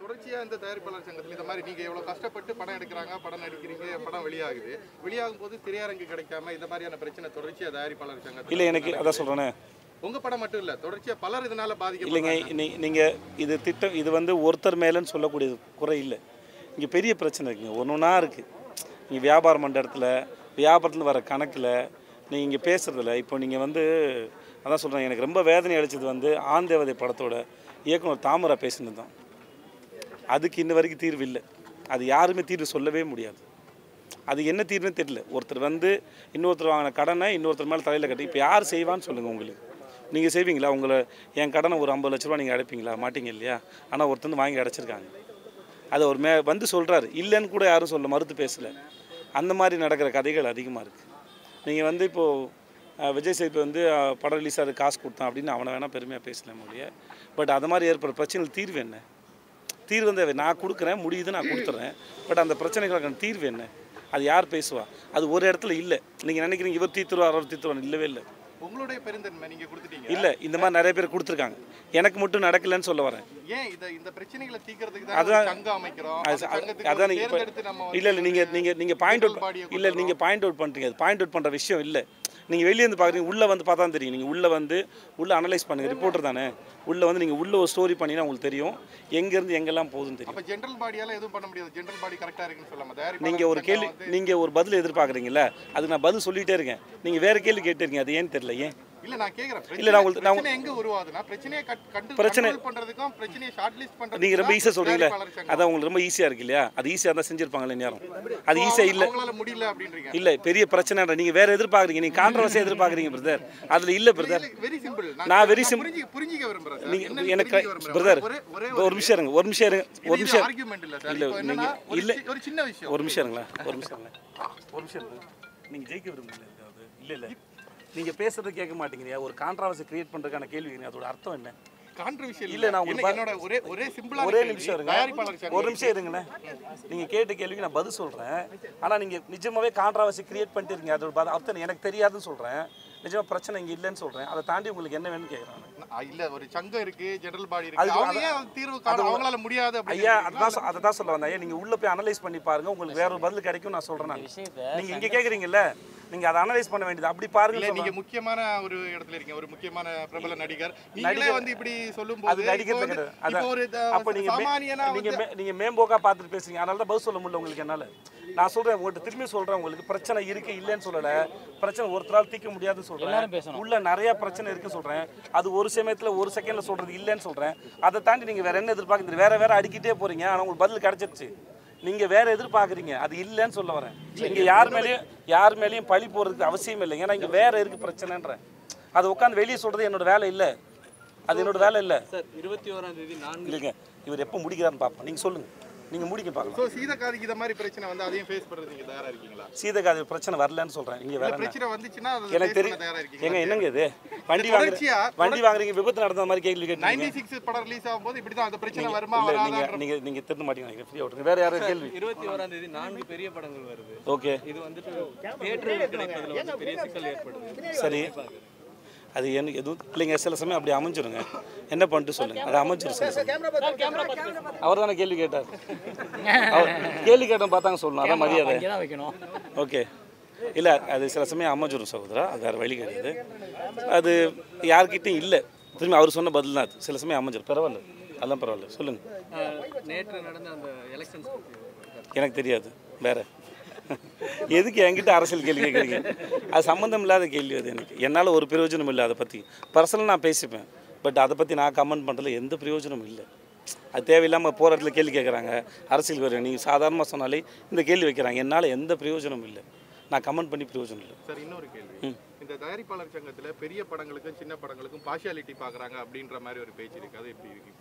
தொடர்ச்சியா இந்த தயாரிப்பாளர் சங்கத்துல இந்த மாதிரி நீங்க எவ்வளவு கஷ்டப்பட்டு படம் எடுக்கிறாங்க படம் நடிக்கிறீங்க படம் வெளியாகுது. வெளியாகும் போது திரையரங்கு கிடைக்காம இந்த மாதிரியான பிரச்சனை தொடர்ச்சியா தயாரிப்பாளர் சங்கத்துல இல்லை எனக்கு அதான் சொல்கிறேனே உங்க படம் மட்டும் இல்ல தொடர்ச்சியா பலர் இதனால இல்லைங்க பாதிக்கப்படுறாங்க நீங்கள் இது திட்டம் இது வந்து ஒருத்தர் மேலேன்னு சொல்லக்கூடியது குறை இல்லை. இங்கே பெரிய பிரச்சனை இருக்குங்க ஒன்று ஒன்றா இருக்குது நீங்கள் வியாபாரம் பண்ணுற இடத்துல வியாபாரத்தில் வர கணக்கில் நீங்கள் இங்கே பேசுகிறதில்ல இப்போ நீங்கள் வந்து அதான் சொல்கிறேன் எனக்கு ரொம்ப வேதனை அளிச்சது வந்து ஆண் தேவதை படத்தோட இயக்குனர் தாமரா பேசினது தான் அதுக்கு இன்ன வரைக்கும் தீர்வு இல்லை. அது யாருமே தீர்வு சொல்லவே முடியாது. அது என்ன தீர்வுன்னு தெரியல. ஒருத்தர் வந்து இன்னொருத்தர் வாங்கின கடனை இன்னொருத்தர் மேலே தலையில் கட்டி இப்போ யார் செய்வான்னு சொல்லுங்கள் உங்களுக்கு. நீங்கள் செய்வீங்களா? உங்களை என் கடனை ஒரு ஐம்பது லட்ச ரூபா நீங்கள் அடைப்பீங்களா? மாட்டீங்க இல்லையா? ஆனால் ஒருத்தர் வந்து வாங்கி அடைச்சிருக்காங்க. அது ஒரு மே வந்து சொல்கிறாரு இல்லைன்னு கூட யாரும் சொல்ல மறுத்து பேசலை. அந்த மாதிரி நடக்கிற கதைகள் அதிகமாக இருக்குது நீங்கள் வந்து இப்போது விஜய் சேதுபதி வந்து படம் ரிலீஸ் ஆகுது காசு கொடுத்தான் அப்படின்னு அவனை வேணால் பெருமையாக பேசலாம் ஒழிய. பட் அது மாதிரி ஏற்படுற பிரச்சனைகள் தீர்வு என்ன? தீர்வு வந்து நான் கொடுக்குறேன் முடியுது நான் கொடுத்துட்றேன் பட் அந்த பிரச்சனைகளுக்கான தீர்வு என்ன? அது யார் பேசுவா? அது ஒரு இடத்துல இல்லை. நீங்கள் நினைக்கிறீங்க இவர் தீர்த்துருவார் அவர் தீர்த்துருவார் இல்லவே இல்லை. உங்களுடைய பெருந்தன்மை நீங்க கொடுத்துட்டீங்க. இல்லை இந்த மாதிரி நிறைய பேர் கொடுத்துருக்காங்க. எனக்கு மட்டும் நடக்கலைன்னு சொல்ல வரேன். ஏன் இத இந்த பிரச்சனைகளை தீர்க்கறதுக்கு தான் அதான் சங்கம் அமைக்கிறோம்? அதான் இப்போ இல்லை இல்லை நீங்கள் நீங்கள் நீங்கள் பாயிண்ட் அவுட் இல்லை நீங்கள் பாயிண்ட் அவுட் பண்ணுறீங்க அது பாயிண்ட் அவுட் பண்ணுற விஷயம் இல்லை. நீங்கள் வெளியே இருந்து பார்க்குறீங்க உள்ளே வந்து பார்த்தா தெரியும். நீங்கள் உள்ளே வந்து உள்ளே அனலைஸ் பண்ணுங்கள் ரிப்போர்ட்டர் தானே. உள்ளே வந்து நீங்கள் உள்ளே ஒரு ஸ்டோரி பண்ணினா உங்களுக்கு தெரியும். எங்கேருந்து எங்கெல்லாம் போகுதுன்னு தெரியும். ஜெனரல் பாடியால எதுவும் பண்ண முடியாது. ஜெனரல் பாடி கரெக்டா இருக்குன்னு சொல்லாம தயாரிப்பாளர் நீங்கள் ஒரு கேள்வி நீங்கள் ஒரு பதில் எதிர்பார்க்குறீங்கல்ல அதுக்கு நான் பதில் சொல்லிகிட்டே இருக்கேன். நீங்கள் வேறு கேள்வி கேட்டிருக்கீங்க அது ஏன்னு தெரியல ஏன்? இல்ல நான் கேக்குறேன். இல்ல, நான் உங்களுக்கு- நான் எங்க உருவாகுதுன்னா பிரச்சனையை கண்டு பிரச்சனை- பண்றதுக்கும் பிரச்சனையை ஷார்ட் லிஸ்ட் பண்றதுக்கும் நீங்கள் ரொம்ப தயாரிப்பாளர் சங்கம். அதான் உங்களுக்கு ரொம்ப ஈஸியாக இருக்கு இல்லையா? அது ஈஸியாக தான் செஞ்சுருப்பாங்களே நேரம் அது ஈஸியாக இல்லை. முடியல அப்படின்றீங்க. இல்லை பெரிய பிரச்சனை நீங்கள் வேறு எதிர்பார்க்குறீங்க. நீங்கள் கான்ட்ரவர்சி எதிர்பார்க்குறீங்க பிரதர் அதில் இல்லை பிரதர் வெரி சிம்பிள் நான் very sim- புரிஞ்சுக்க விரும்புறேன். நீங்க எனக்கு. பிரதர் ஒரே நிமிஷம் இருங்க ஒரு நிமிஷம் இருங்க. ஒரு நிமிஷம். ஆர்குமெண்ட் இல்ல சார் இல்ல, நீங்க- இல்ல. ஒரு சின்ன விஷயம். ஒரு நிமிஷம் இருங்களேன் ஒரு நிமிஷம் இருங்களேன். ஒரு நிமிஷம் இருங்க நீங்கள் ஜெயிக்க அது இல்லை இல்லை. நீங்கள் பேசுறது கேட்க மாட்டேங்கிறீங்க ஒரு கான்ட்ரவர்சி கிரியேட் பண்ணுறதுக்கான கேள்வி கேக்குறீங்க. அதோட அர்த்தம் என்ன? கான்ட்ரவர்ஷியல் இல்ல, நான் உங்களுக்கு என்னோட ஒரே ஒரே சிம்பிளா ஒரே நிமிஷம் இருங்க. ஒரு நிமிஷம் இருங்களேன். நீங்கள் கேட்ட கேள்விக்கு நான் பதில் சொல்கிறேன் ஆனால் நீங்கள் நிஜமாவே கான்ட்ரவர்சி கிரியேட் பண்ணிட்டு இருக்கீங்க அதோட அர்த்தம் எனக்கு தெரியாதுன்னு சொல்கிறேன் நிஜமா பிரச்சனை இங்கே இல்லைன்னு சொல்கிறேன் அதை தாண்டி உங்களுக்கு என்ன வேணும்னு கேட்குறேன் ஆ, இல்ல ஒரு சங்கம் இருக்கு ஜெனரல் பாடி இருக்கு. அது- அவங்க ஏன் அது தீர்வு காண அவங்களால முடியாது ஐயா அதான் அதை தான் சொல்ல வந்தேன். ஐயா நீங்கள் உள்ளே போய் அனலைஸ் பண்ணி பாருங்க. உங்களுக்கு வேற ஒரு பதில் கிடைக்கும் நான் சொல்கிறேன் நான். நீங்கள் இங்கே கேட்குறீங்கல்ல நீங்கள் அதை அனலைஸ் பண்ண வேண்டியது. அப்படி பாருங்க நீங்க முக்கியமான ஒரு இடத்துல இருக்கீங்க. ஒரு முக்கியமான பிரபல நடிகர். நீங்களே வந்து இப்படி சொல்லும்போது அது நடிக்கிறது கிடையாது. அப்போ நீங்க நீங்க நீங்க மேம்போக்கா பார்த்துட்டு பேசுறீங்க. அதனால தான் பதில் சொல்ல முடியல உங்களுக்கு என்னால. நான் சொல்றேன் உங்கள்கிட்ட திரும்பி சொல்றேன் உங்களுக்கு. பிரச்சனை இருக்கு இல்லைன்னு சொல்லல. பிரச்சனை ஒருத்தரால் தீர்க்க முடியாதுன்னு சொல்றேன். உள்ள நிறைய பிரச்சனை இருக்கு சொல்றேன். அது ஒரு சமயத்துல ஒரு செகண்ட்ல சொல்றது இல்லைன்னு சொல்றேன். அதை தாண்டி நீங்க வேற என்ன எதிர்பார்க்குறீங்க? வேற வேற அடிக்கிட்டே போறீங்க. ஆனா உங்களுக்கு பதில் கிடைச்சிருச்சு. நீங்க வேற எதிர்பார்க்குறீங்க. அது இல்லைன்னு சொல்ல வரேன். இங்க யார் மேலேயும் யார் மேலேயும் பழி போறதுக்கு அவசியம் இல்லை. ஏன்னா இங்க வேற இருக்கு பிரச்சனைன்றேன். அது உட்காந்து வெளியே சொல்றது என்னோட வேலை இல்லை. அது என்னோட வேலை இல்லை. இருபத்தி ஓராம் தேதி நான்கு. இல்லைங்க. இவர் எப்போ முடிக்கிறான்னு பார்ப்போம். நீங்கள் சொல்லுங்கள் நீங்கள் முடிக்க பார்க்கலாம். சோ சீதக்காதிக்கு இந்த மாதிரி பிரச்சனை வந்து அதையும் ஃபேஸ் பண்றது நீங்க தயாரா இருக்கீங்களா? சீதக்காது பிரச்சனை வரலன்னு சொல்கிறேன் நீங்கள் வேற பிரச்சனை வந்துச்சுன்னா எனக்கு தெரியும் இருக்கீங்களா? என்னங்க இது? வண்டி வாங்குறீங்க வண்டி வாங்குறீங்க விபத்து நடந்த மாதிரி கேள்வி கேட்டீங்க 96 படம் ரிலீஸ் ஆகும்போது இப்படிதான் அந்த பிரச்சனை வருமா நீங்கள் நீங்கள் நீங்கள் திருந்த மாட்டீங்க ஃப்ரீ விட்டுருங்க வேறு யாரும் கேள்வி? இருபத்தி ஓராம் தேதி நான்கு பெரிய படங்கள் வருது. ஓகே இது வந்துட்டு கிடைப்பதில் வந்து பெரிய சிக்கல் ஏற்படுது. சரி. அது எனக்கு எதுவும் இல்லைங்க சில சமயம் அப்படி அமைஞ்சிருங்க. என்ன பண்ணிட்டு சொல்லுங்க? அது அமைஞ்சிரும் சில சமயம். அவர் தானே கேள்வி கேட்டார். அவர் கேள்வி கேட்டோம் பார்த்தாங்க சொல்லணும். அதான் மரியாதை. தான் வைக்கணும். ஓகே. இல்லை அது சில சமயம் அமைஞ்சிரும் சகோதரா. அது வேறு வழி கிடையாது. அது யார்கிட்டையும் இல்லை. திரும்பி அவர் சொன்ன பதில் தான் அது. சில சமயம் அமைஞ்சிரும். பரவாயில்ல. அதெல்லாம் பரவாயில்ல. சொல்லுங்கள் நேற்று நடந்த அந்த எலெக்ஷன்ஸ் எனக்கு தெரியாது. வேற. எதுக்கு என்கிட்ட அரசியல் கேள்வி கேட்குறீங்க? அது சம்மந்தம் இல்லாத கேள்வி அது எனக்கு. என்னால் ஒரு பிரயோஜனம் இல்லை அதை பற்றி பர்சனலாக நான் பேசிப்பேன். பட் அதை பற்றி நான் கமெண்ட் பண்ணுறதுல எந்த பிரயோஜனமும் இல்லை. அது தேவையில்லாமல் போகிற இடத்துல கேள்வி கேட்குறாங்க. அரசியல் வர நீங்கள் சாதாரணமாக சொன்னாலே இந்த கேள்வி வைக்கிறாங்க. என்னால் எந்த பிரயோஜனமும் இல்லை. நான் கமெண்ட் பண்ணி பிரயோஜனம் இல்லை. சார் இன்னொரு கேள்வி. இந்த தயாரிப்பாளர் சங்கத்துல பெரிய படங்களுக்கும் சின்ன படங்களுக்கும் பார்ஷியாலிட்டி பாக்குறாங்க அப்படின்ற மாதிரி ஒரு பேச்சு இருக்கு. அது எப்படி இருக்கு?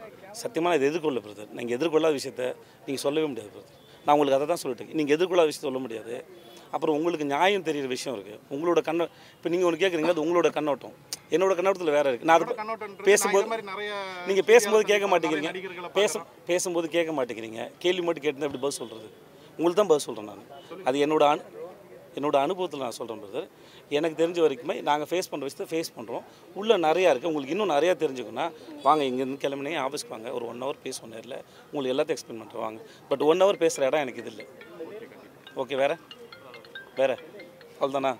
சத்தியமாக இதை எதிர்கொள்ள பிரதர் நீங்கள் எதிர்கொள்ளாத விஷயத்த நீங்கள் சொல்லவே முடியாது பிரதர் நான் உங்களுக்கு அதை தான் சொல்லிட்டேன். நீங்கள் எதிர்கொள்ளாத விஷயத்த சொல்ல முடியாது. அப்புறம் உங்களுக்கு நியாயம் தெரியிற விஷயம் இருக்குது உங்களோட கண்ண இப்போ நீங்கள் ஒன்று கேட்குறீங்க அது உங்களோட கண்ணோட்டம். என்னோட கண்ணோட்டத்தில் வேறு இருக்குது நான் அதை பேசும்போது நீங்கள் பேசும்போது கேட்க மாட்டேங்கிறீங்க. பேச பேசும்போது கேட்க மாட்டேங்கிறீங்க. கேள்வி மட்டும் கேட்டு எப்படி பதில் சொல்கிறது உங்களுக்கு தான் பதில் சொல்கிறேன் நான். அது என்னோட என்னோடய என்னோட அனுபவத்தில் நான் சொல்கிறேன் பிரதர் எனக்கு தெரிஞ்ச வரைக்குமே நாங்கள் ஃபேஸ் பண்ணுற விஷயத்தை ஃபேஸ் பண்ணுறோம் உள்ளே நிறையா இருக்குது உங்களுக்கு இன்னும் நிறையா தெரிஞ்சுக்கணும்னா வாங்க இங்கேருந்து கிளம்பினே ஆஃபீஸ்க்கு வாங்க. ஒரு ஒன் ஹவர் பேசுவோம் நேரில். உங்களுக்கு எல்லாத்தையும் எக்ஸ்பிளைன் பண்ணுறேன் வாங்க. பட் ஒன் ஹவர் பேசுகிற இடம் எனக்கு இது இல்லை. ஓகே வேறு? வேறு? அவ்வளோதானா